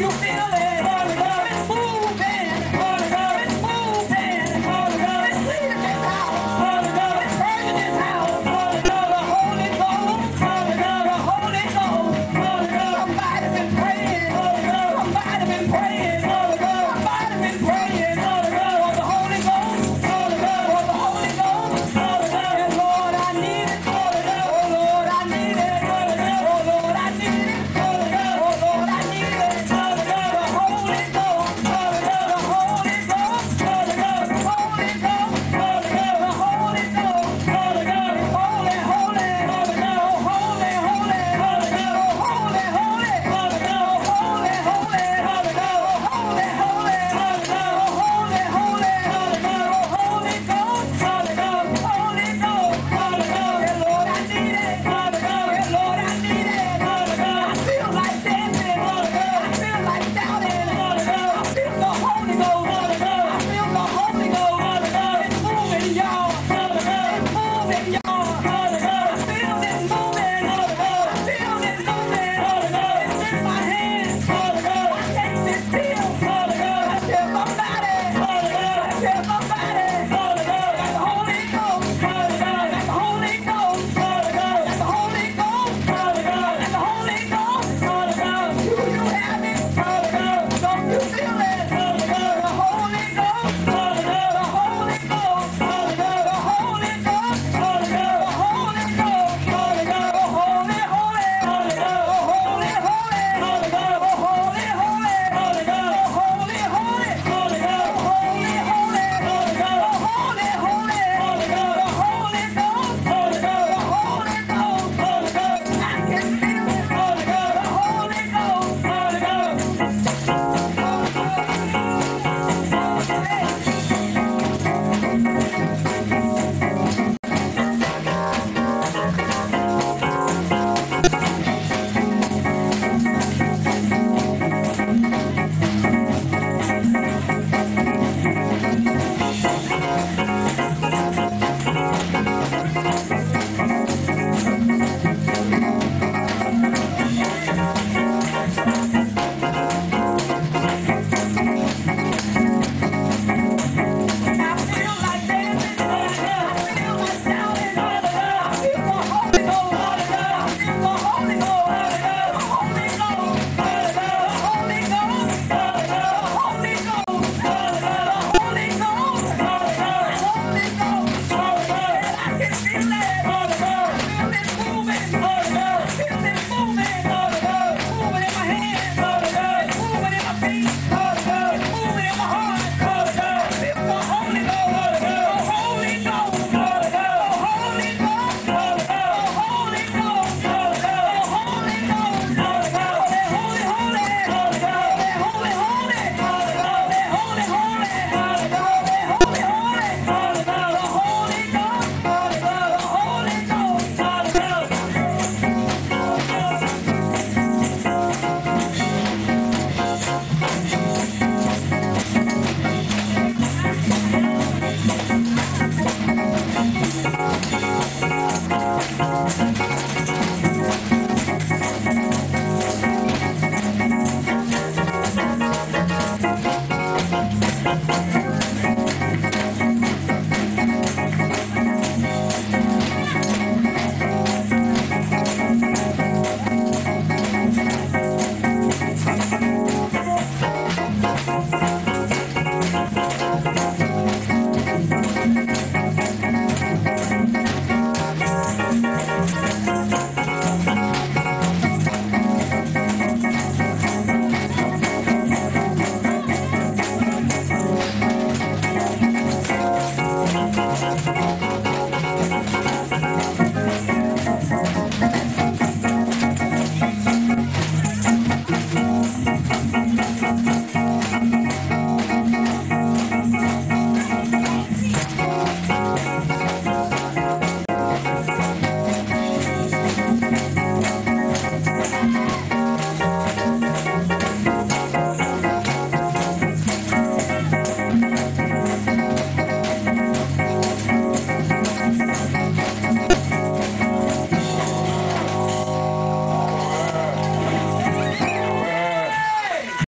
you feel?